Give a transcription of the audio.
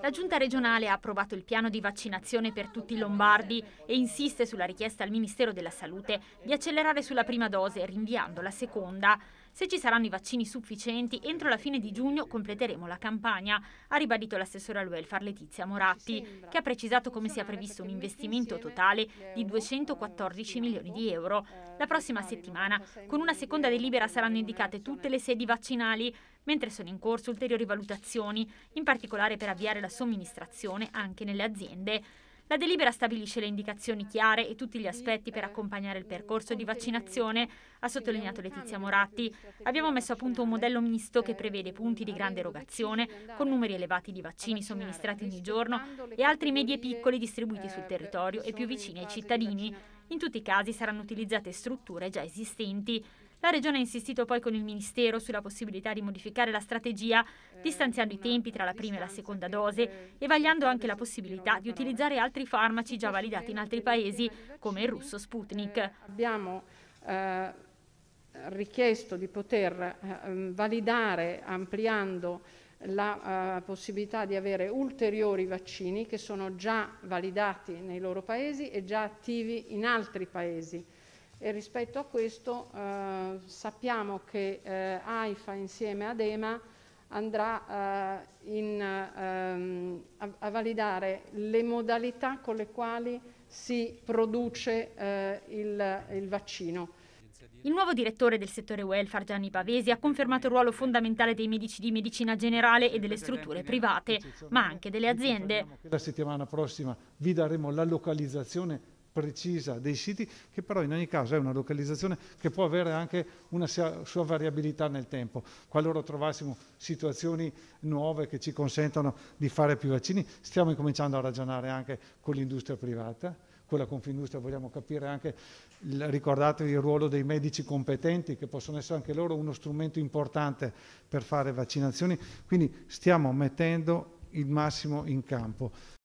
La giunta regionale ha approvato il piano di vaccinazione per tutti i lombardi e insiste sulla richiesta al Ministero della Salute di accelerare sulla prima dose rinviando la seconda. Se ci saranno i vaccini sufficienti, entro la fine di giugno completeremo la campagna, ha ribadito l'assessore al welfare Letizia Moratti, che ha precisato come sia previsto un investimento totale di 214 milioni di euro. La prossima settimana, con una seconda delibera, saranno indicate tutte le sedi vaccinali, mentre sono in corso ulteriori valutazioni, in particolare per avviare la somministrazione anche nelle aziende. La delibera stabilisce le indicazioni chiare e tutti gli aspetti per accompagnare il percorso di vaccinazione, ha sottolineato Letizia Moratti. Abbiamo messo a punto un modello misto che prevede punti di grande erogazione, con numeri elevati di vaccini somministrati ogni giorno e altri medi e piccoli distribuiti sul territorio e più vicini ai cittadini. In tutti i casi saranno utilizzate strutture già esistenti. La Regione ha insistito poi con il Ministero sulla possibilità di modificare la strategia, distanziando i tempi tra la prima e la seconda dose e vagliando anche la possibilità di utilizzare altri farmaci già validati in altri paesi, come il russo Sputnik. Abbiamo eh, richiesto di poter eh, validare ampliando la uh, possibilità di avere ulteriori vaccini che sono già validati nei loro paesi e già attivi in altri paesi e rispetto a questo eh, sappiamo che eh, AIFA insieme ad EMA andrà eh, in, ehm, a, a, validare le modalità con le quali si produce eh, il, il vaccino. Il nuovo direttore del settore welfare, Gianni Pavesi, ha confermato il ruolo fondamentale dei medici di medicina generale e delle strutture private, ma anche delle aziende. La settimana prossima vi daremo la localizzazione precisa dei siti, che però in ogni caso è una localizzazione che può avere anche una sua variabilità nel tempo. Qualora trovassimo situazioni nuove che ci consentono di fare più vaccini, stiamo incominciando a ragionare anche con l'industria privata, con la Confindustria vogliamo capire anche, ricordatevi il ruolo dei medici competenti che possono essere anche loro uno strumento importante per fare vaccinazioni, quindi stiamo mettendo il massimo in campo.